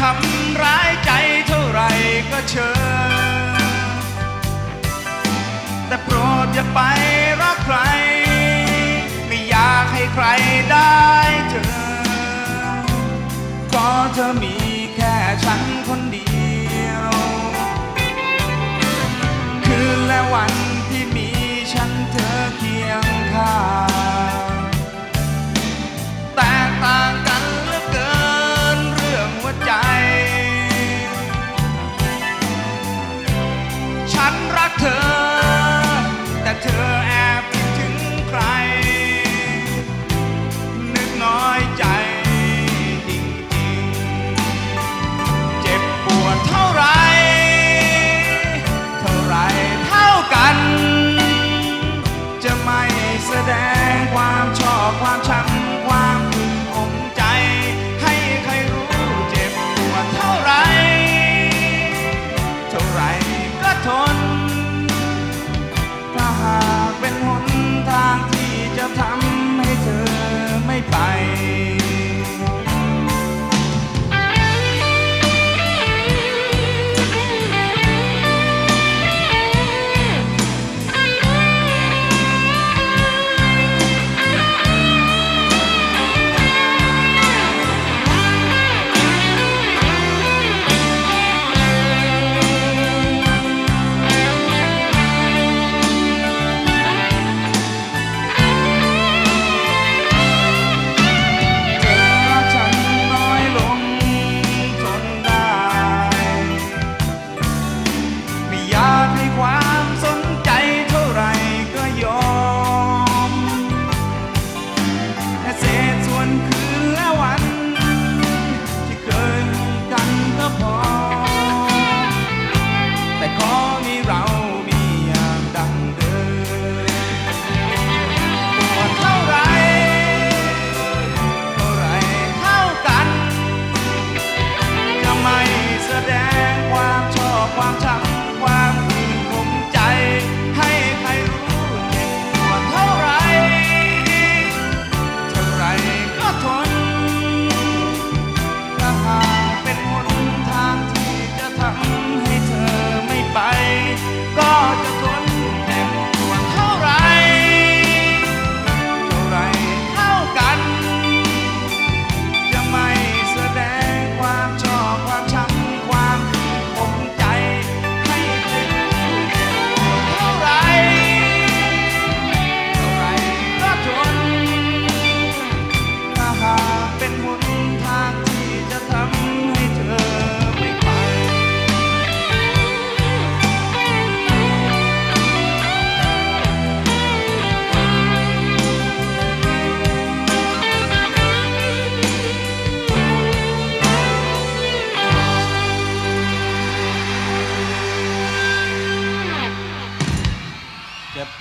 ทำร้ายใจเท่าไรก็เชิญ แต่โปรดอย่าไปรักใคร ไม่อยากให้ใครได้เธอ ขอเธอมีแค่ฉันคนเดียว คืนและวัน yesterday.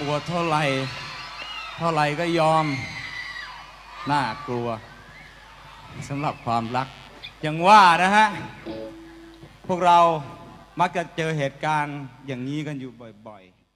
ลัวเท่าไหร่ เท่าไหร่ก็ยอม น่ากลัวสำหรับความรักอย่างว่านะฮะ พวกเรามักจะเจอเหตุการณ์อย่างนี้กันอยู่บ่อย ๆ